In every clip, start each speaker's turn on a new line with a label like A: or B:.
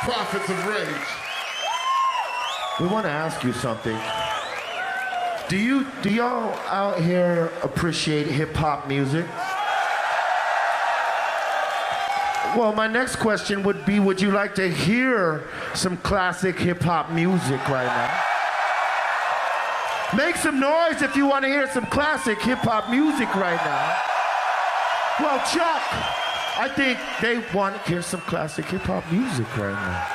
A: Prophets of Rage.
B: We want to ask you something. Do you do y'all out here appreciate hip hop music? Well, my next question would be would you like to hear some classic hip hop music right now? Make some noise if you want to hear some classic hip hop music right now. Well, Chuck, I think they want to hear some classic hip hop music right now.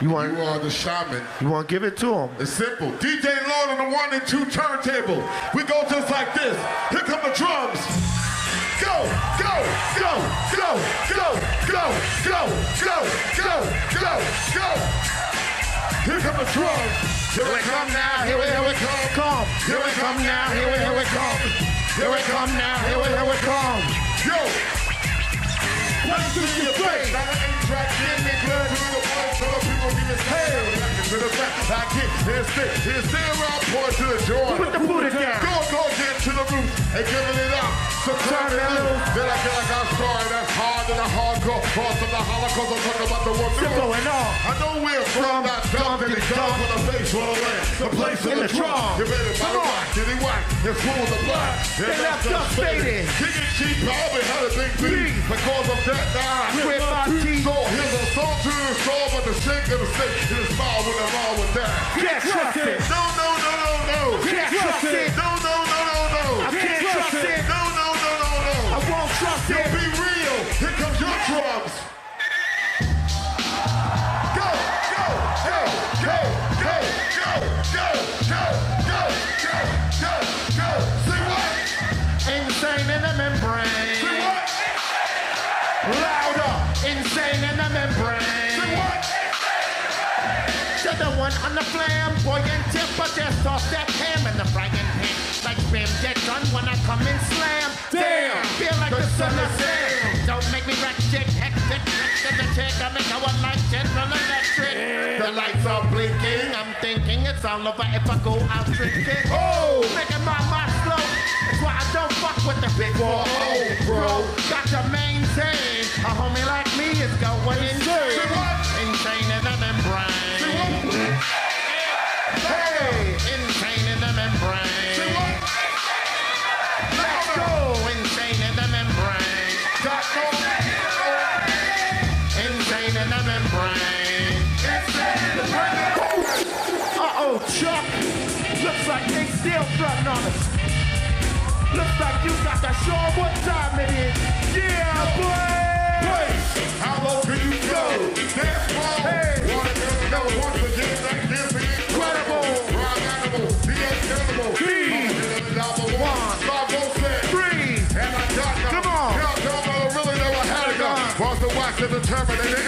B: You want
A: You are the shaman.
B: you want to give it to them?
A: It's simple. DJ Lord on the one and two turntable. We go just like this. Here come the drums. Go, go, go, go, go, go, go, go, go, go, go. Here come the drums. Here we come now. Here we, here we come.
B: Come.
A: Here we come now. I get here, stay, here, stay around, point to the door.
B: Put the booty down.
A: Go, go, get to the roof and giving it up. So turn it loose. Then I feel like I'm sorry, that's hard and a hardcore. Cross of the Holocaust, I'm talking about the one.
B: What's going on?
A: I know we're from that dump and it's dumb for the face for the land. The place of
B: In
A: the drum. You
B: Come
A: buy
B: on.
A: whack, get it whack. Full of the black.
B: They left us faded.
A: Kicking cheap, probably had a big beat. Because of that, now I
B: With my teeth.
A: So here's a song to the soul, but the shake of the stick is
B: To the one on the flamboyant tip, but just toss that ham in the frying pan. Like Bam get done when I come and slam.
A: Damn.
B: Feel like the
A: The
B: of
A: of
B: Sam. Don't make me ratchet, hectic, hectic. The chick, I make I want like General Electric. The lights are blinking. I'm thinking it's all over if I go out drinking.
A: Oh.
B: Making my mind slow. That's why I don't fuck with the big boy.
A: Oh, bro.
B: Looks like they still frontin' on us. Looks like you got to show 'em what time it is. Yeah, boy.
A: How low can you go? Dance floor.
B: Hey.
A: Go, go once again,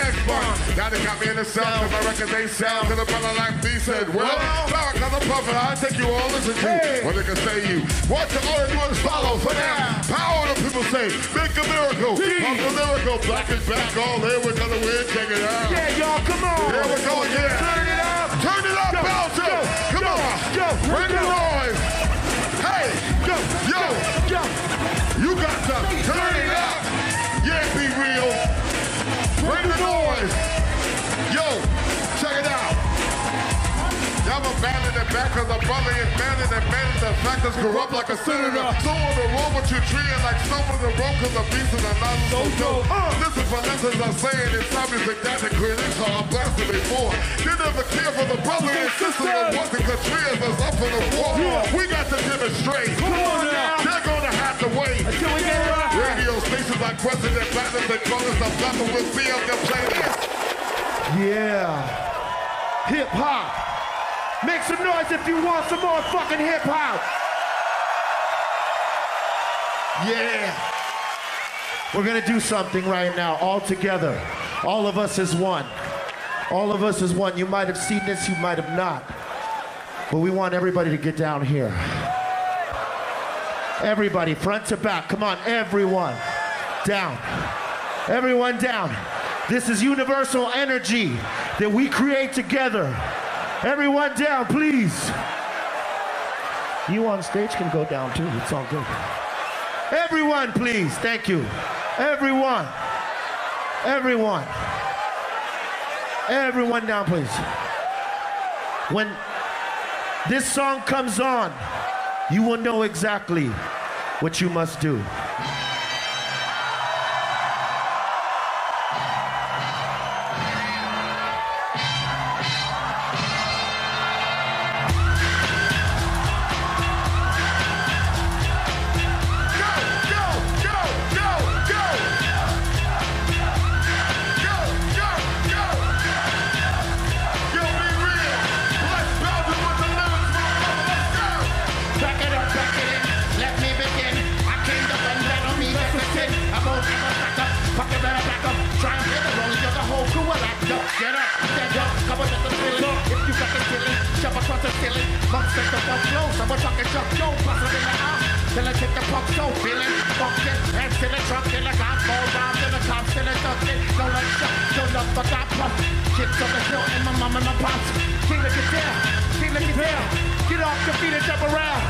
A: Terminator X-Box. Now they got me in the cell, cause my records ain't sell. Cause a brother like me said, well, now I got the puppet, I think you all listen to.
B: Hey.
A: What they can say you. What all do is follow for now. Power the people say, make a miracle. Pump a miracle. Black is back, all there, we're gonna win, check it out.
B: Yeah, y'all, come on.
A: Here we go again.
B: Turn it up.
A: Turn it up,
B: Go,
A: bounce
B: go,
A: it. Come on.
B: go,
A: Bring the
B: go.
A: Back of the brother and man and abandoned the factors corrupt like a senator. So on the road with you treeing like someone in the road cause the beast is not so dope. Uh, listen for lessons I'm saying it's time music that the critics are blasting before. They never care for the brother and sister of what the country is us up for the war. We got to demonstrate.
B: Come on now.
A: They're gonna have to wait.
B: Until we get right.
A: Radio stations like President they call us the platform. We'll see them can play this.
B: Yeah. Hip hop. Make some noise if you want some more fucking hip hop. Yeah. We're gonna do something right now, all together. All of us as one. All of us as one. You might have seen this, you might have not. But we want everybody to get down here. Everybody, front to back. Come on, everyone. Down. Everyone down. This is universal energy that we create together. Everyone down, please. You on stage can go down too. It's all good. Everyone, please. Thank you. Everyone. Everyone.
A: Everyone down, please. When this song comes on, you will know exactly what you must do.
B: Take the funk flow, someone talking jump, yo, bust it in the house. Till I take the pump, so feeling funky. And still a truck, till I got fall down, till the cops, till it's dusty. Don't let shut, don't let but I puff. Kids on the hill, and my mom and my pops. King of guitar, king of guitar. Get off your feet and jump around,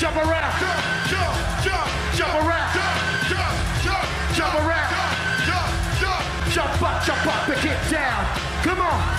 B: jump around.
C: Jump, jump, jump,
B: Jump around.
C: Jump, jump, jump,
B: Jump around.
C: Jump, jump, Jump
B: up, jump up and get down. Come on,